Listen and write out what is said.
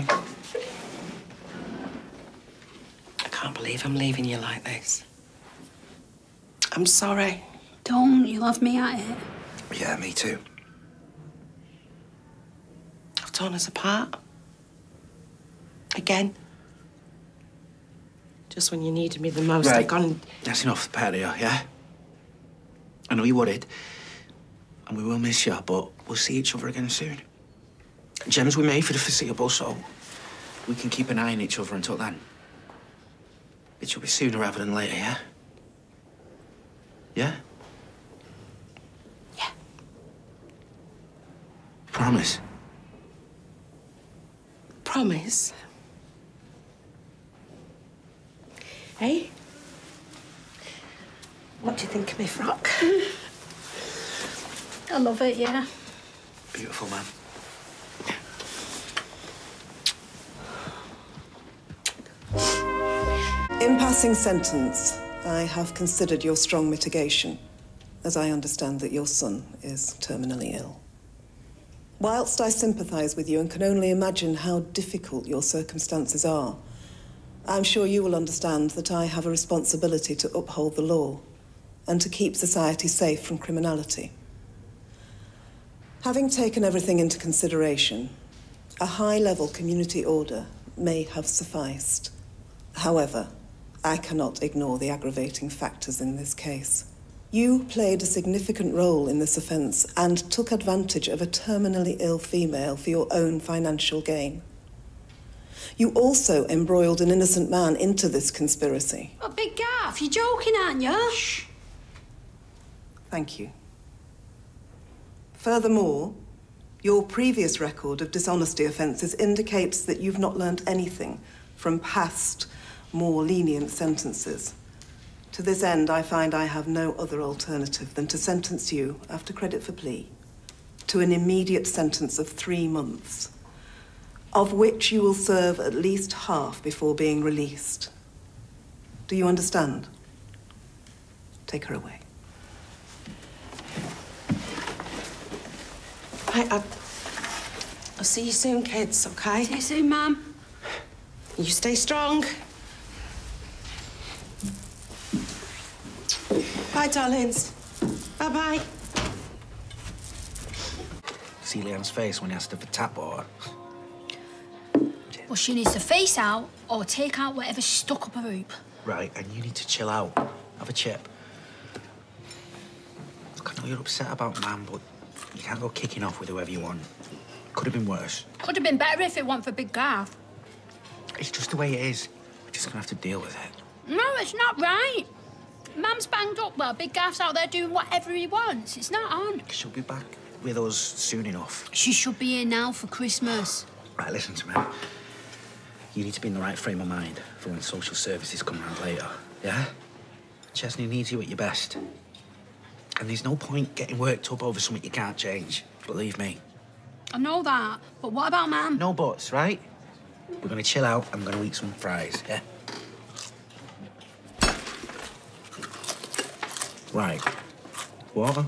doing? I can't believe I'm leaving you like this. I'm sorry. Don't, You love me at it. Yeah, me too. I've torn us apart. Again. Just when you needed me the most, I've gone. That's enough, the pair yeah? I know you're worried, and we will miss you, but we'll see each other again soon. Gems were made for the foreseeable, so we can keep an eye on each other until then. It should be sooner rather than later, yeah? Yeah? Yeah. Promise. Promise. Hey? What do you think of my frock? I love it, yeah. Beautiful, man. Passing sentence, I have considered your strong mitigation, as I understand that your son is terminally ill. Whilst I sympathise with you and can only imagine how difficult your circumstances are, I'm sure you will understand that I have a responsibility to uphold the law and to keep society safe from criminality. Having taken everything into consideration, a high level community order may have sufficed. However, I cannot ignore the aggravating factors in this case. You played a significant role in this offence and took advantage of a terminally ill female for your own financial gain. You also embroiled an innocent man into this conspiracy. Oh, Big Gaff, you're joking, aren't you? Shh. Thank you. Furthermore, your previous record of dishonesty offences indicates that you've not learnt anything from past, more lenient sentences. To this end, I find I have no other alternative than to sentence you, after credit for plea, to an immediate sentence of three months, of which you will serve at least half before being released. Do you understand? Take her away. Right, I'll, I'll see you soon, kids, okay? See you soon, Mum. You stay strong. Bye, darlings. Bye-bye. See Leanne's face when he asked her for tap water. Well, she needs to face out or take out whatever's stuck up her hoop. Right, and you need to chill out. Have a chip. Look, I know you're upset about Mam, but you can't go kicking off with whoever you want. Could have been worse. Could have been better if it weren't for Big Gaff. It's just the way it is. We're just gonna have to deal with it. No, it's not right. Mum's banged up well. Big Gaff's out there doing whatever he wants. It's not on. She'll be back with us soon enough. She should be here now for Christmas. Right, listen to me. You need to be in the right frame of mind for when social services come round later, yeah? Chesney needs you at your best. And there's no point getting worked up over something you can't change. Believe me. I know that, but what about Mum? No buts, right? We're gonna chill out. I'm gonna eat some fries, yeah? Right. Water?